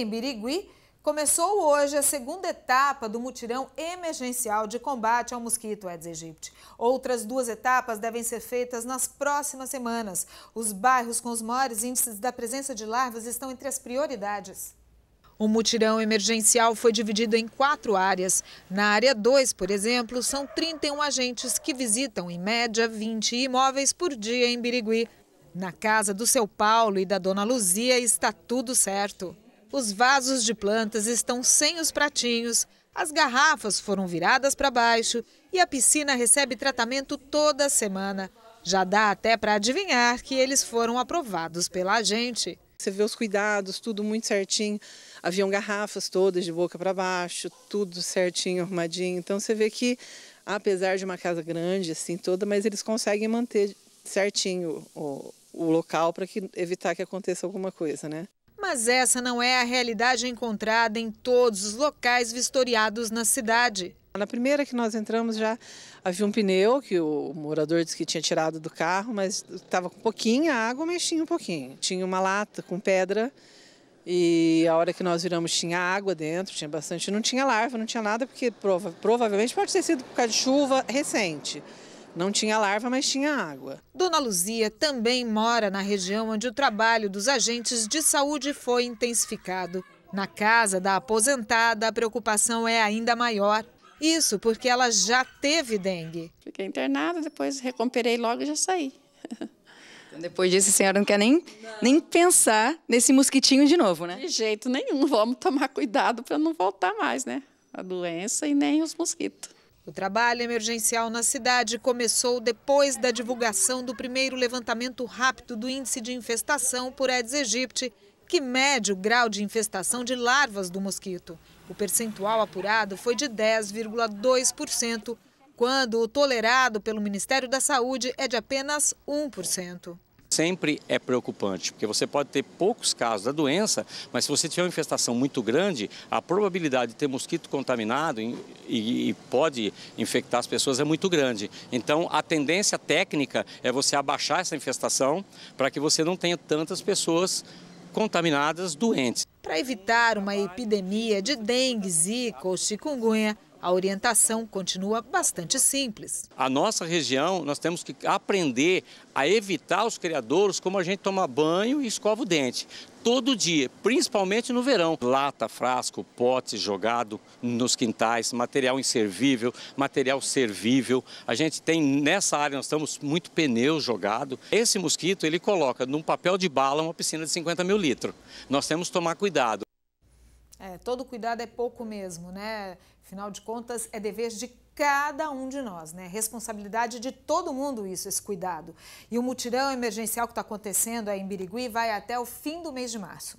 em Birigui, Começou hoje a segunda etapa do mutirão emergencial de combate ao mosquito Aedes aegypti. Outras duas etapas devem ser feitas nas próximas semanas. Os bairros com os maiores índices da presença de larvas estão entre as prioridades. O mutirão emergencial foi dividido em quatro áreas. Na área 2, por exemplo, são 31 agentes que visitam, em média, 20 imóveis por dia em Birigui. Na casa do seu Paulo e da dona Luzia está tudo certo. Os vasos de plantas estão sem os pratinhos, as garrafas foram viradas para baixo e a piscina recebe tratamento toda semana. Já dá até para adivinhar que eles foram aprovados pela gente. Você vê os cuidados, tudo muito certinho. Haviam garrafas todas de boca para baixo, tudo certinho, arrumadinho. Então você vê que, apesar de uma casa grande assim toda, mas eles conseguem manter certinho o, o local para evitar que aconteça alguma coisa, né? Mas essa não é a realidade encontrada em todos os locais vistoriados na cidade. Na primeira que nós entramos já havia um pneu que o morador disse que tinha tirado do carro, mas estava com pouquinha água, mas tinha um pouquinho. Tinha uma lata com pedra e a hora que nós viramos tinha água dentro, tinha bastante, não tinha larva, não tinha nada, porque prova, provavelmente pode ter sido por causa de chuva recente. Não tinha larva, mas tinha água. Dona Luzia também mora na região onde o trabalho dos agentes de saúde foi intensificado. Na casa da aposentada, a preocupação é ainda maior. Isso porque ela já teve dengue. Fiquei internada, depois recuperei logo e já saí. Então, depois disso, a senhora não quer nem, nem pensar nesse mosquitinho de novo, né? De jeito nenhum. Vamos tomar cuidado para não voltar mais, né? A doença e nem os mosquitos. O trabalho emergencial na cidade começou depois da divulgação do primeiro levantamento rápido do índice de infestação por Aedes aegypti, que mede o grau de infestação de larvas do mosquito. O percentual apurado foi de 10,2%, quando o tolerado pelo Ministério da Saúde é de apenas 1% sempre é preocupante, porque você pode ter poucos casos da doença, mas se você tiver uma infestação muito grande, a probabilidade de ter mosquito contaminado e, e, pode infectar as pessoas é muito grande. Então, a tendência técnica é você abaixar essa infestação para que você não tenha tantas pessoas contaminadas doentes. Para evitar uma epidemia de dengue, zika ou chikungunya, a orientação continua bastante simples. A nossa região, nós temos que aprender a evitar os criadouros como a gente toma banho e escova o dente. Todo dia, principalmente no verão. Lata, frasco, pote jogado nos quintais, material inservível, material servível. A gente tem nessa área, nós estamos muito pneu jogado. Esse mosquito, ele coloca num papel de bala uma piscina de 50 mil litros. Nós temos que tomar cuidado. É, todo cuidado é pouco mesmo, né? Afinal de contas, é dever de cada um de nós, né? Responsabilidade de todo mundo isso, esse cuidado. E o mutirão emergencial que está acontecendo aí em Birigui vai até o fim do mês de março.